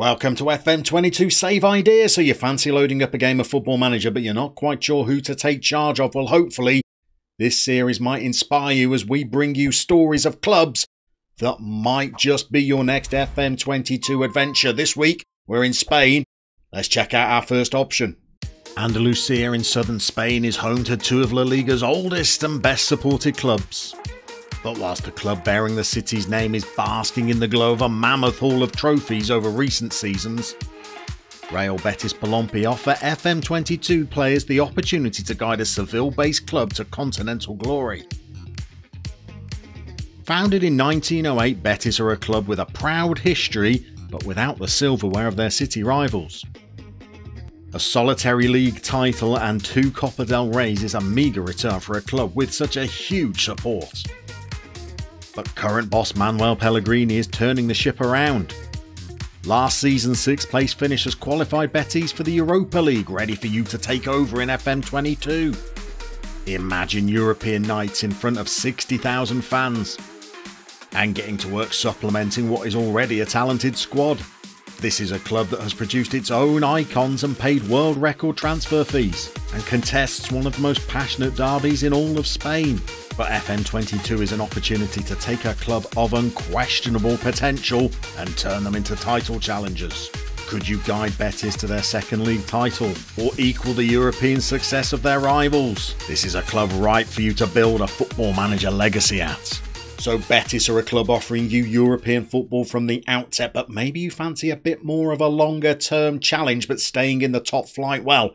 Welcome to FM22 Save Ideas. So you fancy loading up a game of Football Manager, but you're not quite sure who to take charge of? Well, hopefully, this series might inspire you as we bring you stories of clubs that might just be your next FM22 adventure. This week, we're in Spain. Let's check out our first option. Andalusia in southern Spain is home to two of La Liga's oldest and best supported clubs. But whilst the club bearing the city's name is basking in the glow of a mammoth haul of trophies over recent seasons, Real Betis Balompié offer FM22 players the opportunity to guide a Seville based club to continental glory. Founded in 1908, Betis are a club with a proud history, but without the silverware of their city rivals. A solitary league title and two Copa del Reys is a meagre return for a club with such a huge support. But current boss Manuel Pellegrini is turning the ship around. Last season's sixth place finish has qualified Betis for the Europa League, ready for you to take over in FM22. Imagine European nights in front of 60,000 fans and getting to work supplementing what is already a talented squad. This is a club that has produced its own icons and paid world record transfer fees and contests one of the most passionate derbies in all of Spain. But FM22 is an opportunity to take a club of unquestionable potential and turn them into title challengers. Could you guide Betis to their second league title or equal the European success of their rivals? This is a club ripe for you to build a football manager legacy at. So Betis are a club offering you European football from the outset, but maybe you fancy a bit more of a longer term challenge but staying in the top flight. Well,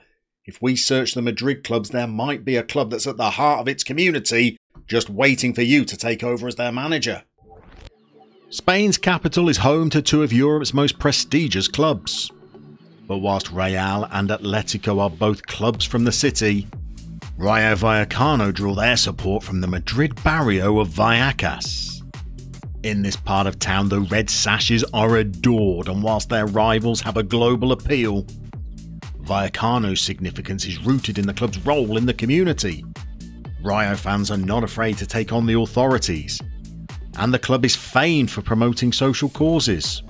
if we search the Madrid clubs, there might be a club that's at the heart of its community, just waiting for you to take over as their manager. Spain's capital is home to two of Europe's most prestigious clubs. But whilst Real and Atletico are both clubs from the city, Rayo Vallecano draw their support from the Madrid barrio of Vallecas. In this part of town, the red sashes are adored, and whilst their rivals have a global appeal, Vallecano's significance is rooted in the club's role in the community. Rayo fans are not afraid to take on the authorities, and the club is famed for promoting social causes.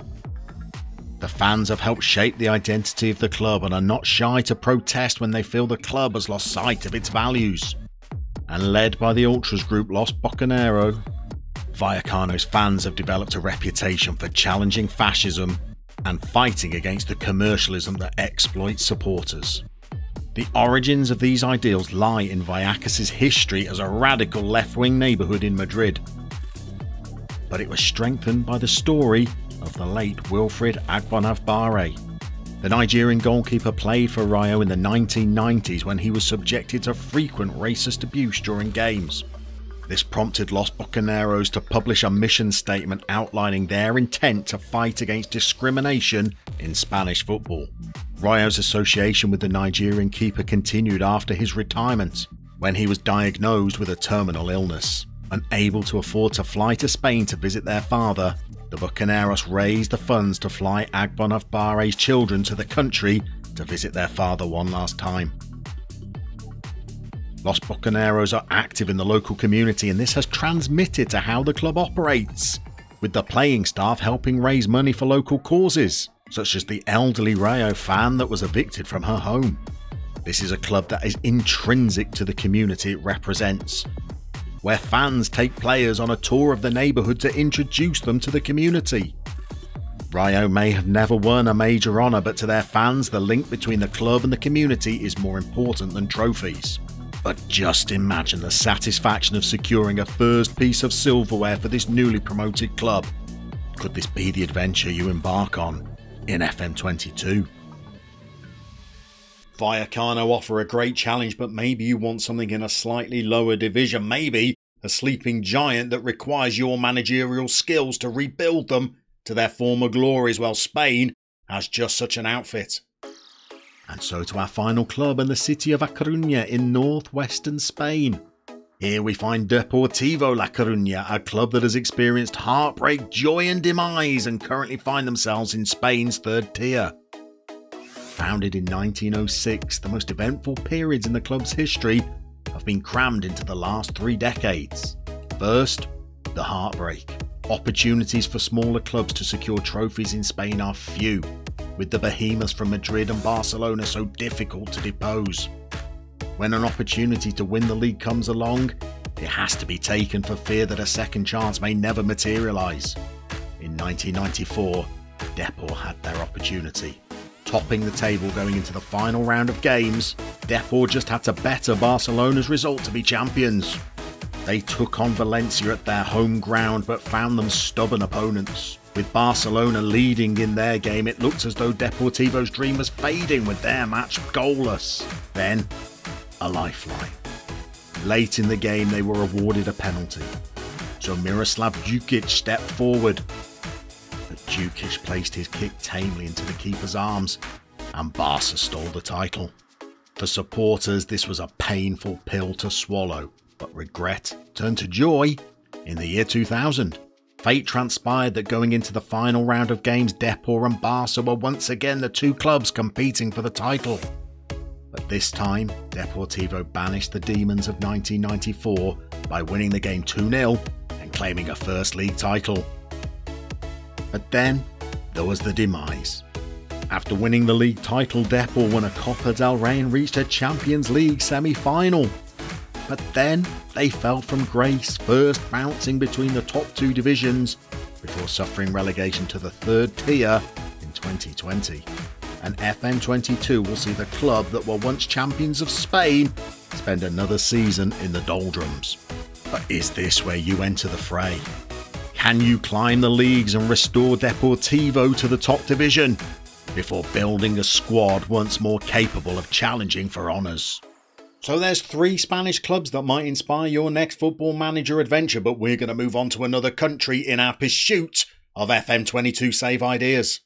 The fans have helped shape the identity of the club and are not shy to protest when they feel the club has lost sight of its values. And led by the ultras group Los Bucanero, Vallecano's fans have developed a reputation for challenging fascism and fighting against the commercialism that exploits supporters. The origins of these ideals lie in Vallecas' history as a radical left wing neighbourhood in Madrid. But it was strengthened by the story of the late Wilfred Agbonavbare. The Nigerian goalkeeper played for Rayo in the 1990s when he was subjected to frequent racist abuse during games. This prompted Los Bucaneros to publish a mission statement outlining their intent to fight against discrimination in Spanish football. Rayo's association with the Nigerian keeper continued after his retirement, when he was diagnosed with a terminal illness. Unable to afford to fly to Spain to visit their father, the Bucaneros raised the funds to fly Agbonavbare's children to the country to visit their father one last time. Los Bucaneros are active in the local community and this has transmitted to how the club operates, with the playing staff helping raise money for local causes, such as the elderly Rayo fan that was evicted from her home. This is a club that is intrinsic to the community it represents, where fans take players on a tour of the neighbourhood to introduce them to the community. Rayo may have never won a major honour, but to their fans, the link between the club and the community is more important than trophies. But just imagine the satisfaction of securing a first piece of silverware for this newly promoted club. Could this be the adventure you embark on in FM22? Vallecano offer a great challenge, but maybe you want something in a slightly lower division. Maybe a sleeping giant that requires your managerial skills to rebuild them to their former glories. while Spain has just such an outfit. And so to our final club and the city of A Coruña in northwestern Spain. Here we find Deportivo La Coruña, a club that has experienced heartbreak, joy, and demise and currently find themselves in Spain's third tier. Founded in 1906, the most eventful periods in the club's history have been crammed into the last three decades. First, the heartbreak. Opportunities for smaller clubs to secure trophies in Spain are few, with the behemoths from Madrid and Barcelona so difficult to depose. When an opportunity to win the league comes along, it has to be taken for fear that a second chance may never materialise. In 1994, Depor had their opportunity. Topping the table going into the final round of games, Depor just had to better Barcelona's result to be champions. They took on Valencia at their home ground but found them stubborn opponents. With Barcelona leading in their game, it looked as though Deportivo's dream was fading with their match goalless. Then, a lifeline. Late in the game, they were awarded a penalty. So Miroslav Djukic stepped forward. But Djukic placed his kick tamely into the keeper's arms, and Barca stole the title. For supporters, this was a painful pill to swallow but regret turned to joy in the year 2000. Fate transpired that going into the final round of games, Depor and Barca were once again the two clubs competing for the title. But this time, Deportivo banished the Demons of 1994 by winning the game 2 0 and claiming a First League title. But then, there was the demise. After winning the league title, Depor won a Copa del Rey and reached a Champions League semi final but then they fell from grace, first bouncing between the top two divisions before suffering relegation to the third tier in 2020. And FM22 will see the club that were once champions of Spain spend another season in the doldrums. But is this where you enter the fray? Can you climb the leagues and restore Deportivo to the top division before building a squad once more capable of challenging for honours? So there's three Spanish clubs that might inspire your next football manager adventure, but we're going to move on to another country in our pursuit of FM22 save ideas.